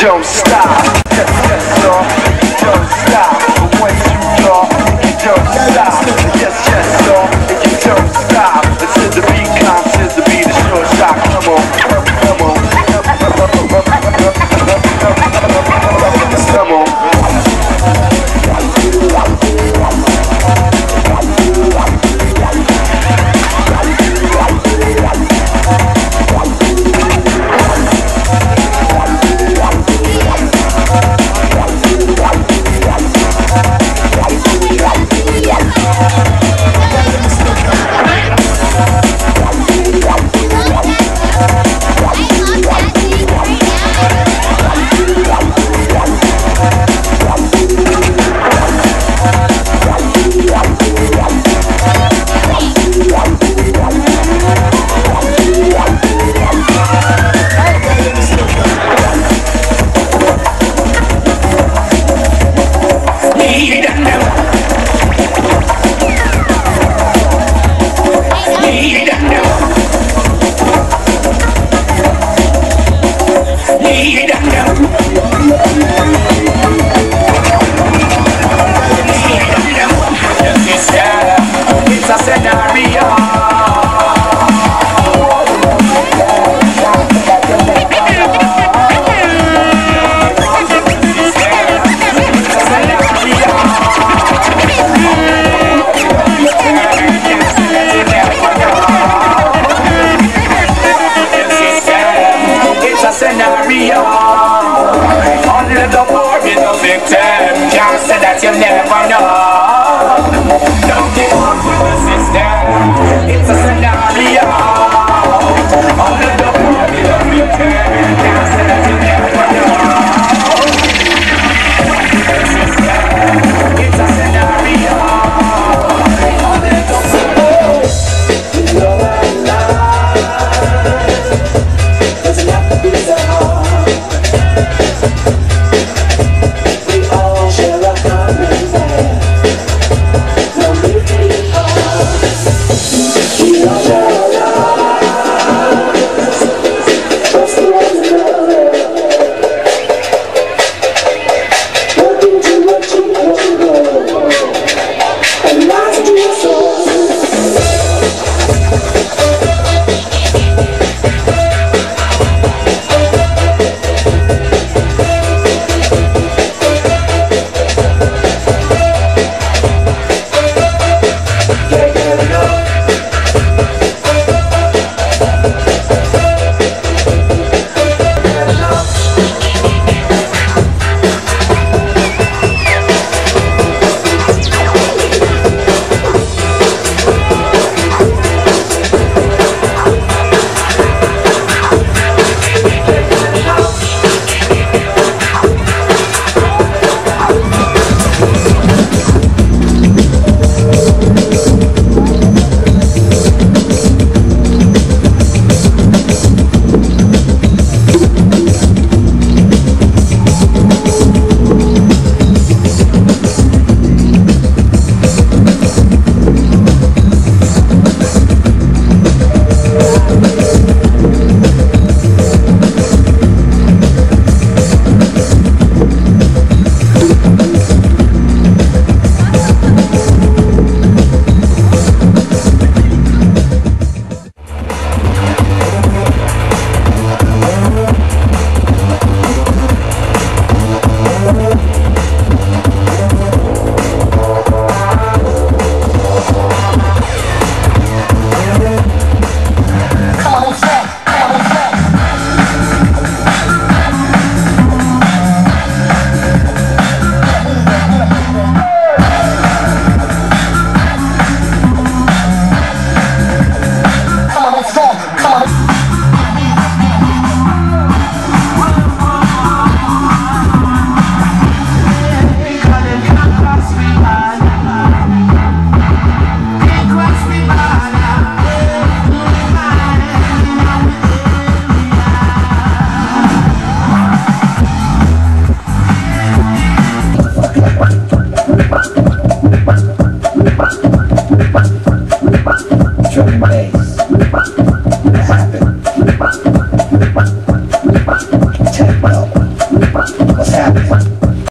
don't stop.